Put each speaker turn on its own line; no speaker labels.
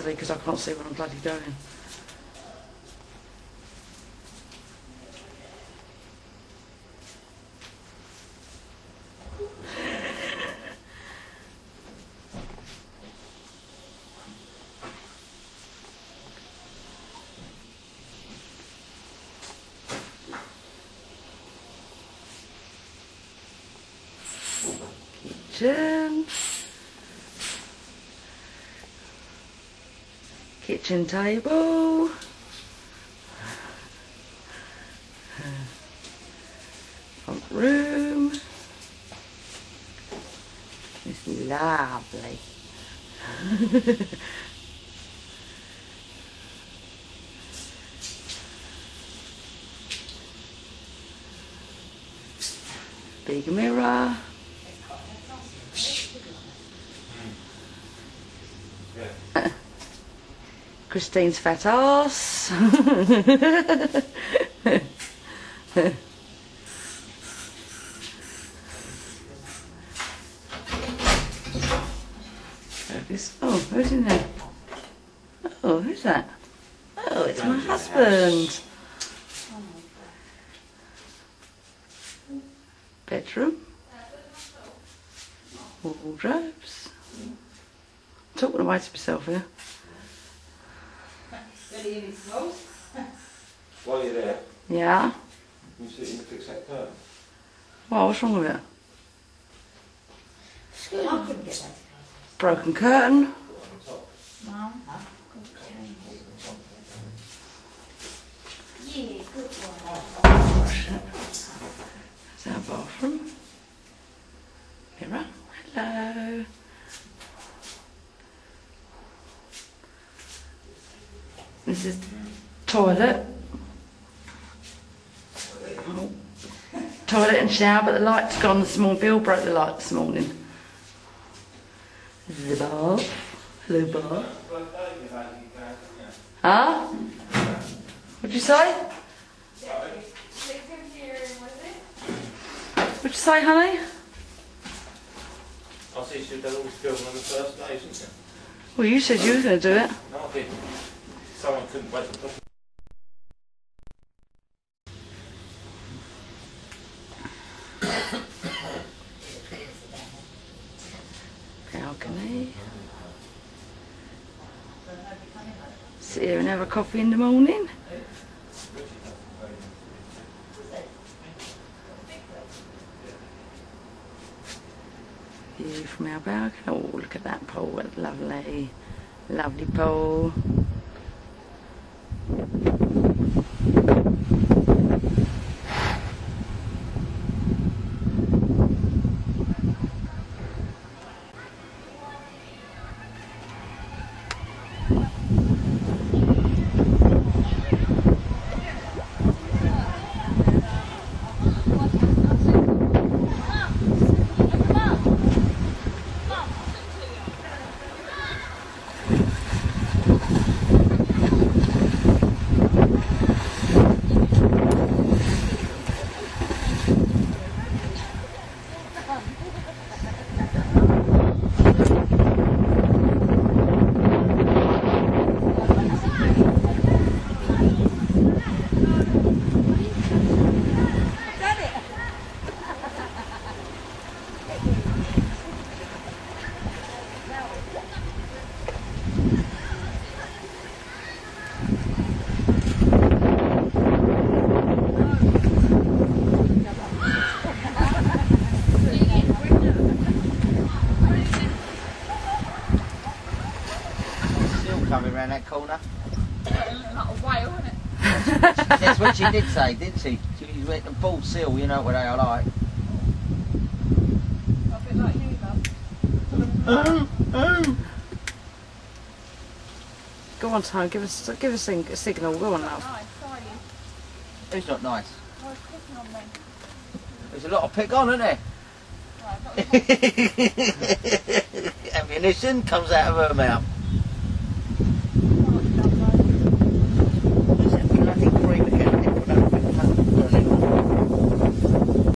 silly because I can't see what I'm bloody doing. Kitchen. Kitchen table. Front room. It's lovely. Big mirror. Christine's fat ass. Oh, who's in there? Oh, who's that? Oh, it's my husband. Bedroom. Wardrobes. Talking away to myself here.
While you're there,
Yeah.
can you sit in and fix that curtain?
Well, what's wrong with it?
I couldn't get that.
Broken curtain.
On top.
Mum, Yeah, good one.
Oh, There's our bathroom. Mirror. Hello. This is toilet. Oh. Toilet and shower, but the light's gone this morning. Bill broke the light this morning. This is the bath. Hello, bath. Huh? What'd you say? What'd you say, honey?
I see she'd done all the on the first day, didn't you?
Well, you said you were going to do it.
No, I didn't. Someone couldn't wait for
Balcony. Sit here and have a coffee in the morning. View from our balcony. Oh, look at that pole. What lovely, lovely pole.
Still coming round that corner.
A whale, isn't it?
That's what she did say, didn't she? She went to full seal, you know what they are like.
A bit like you, love.
Go on, Tom, Give us, give us a signal. Go on, love.
Nice, are you?
Who's not nice?
I was picking on me.
There's a lot of pick on, isn't there?
Right, I've got the
Ammunition comes out of her mouth.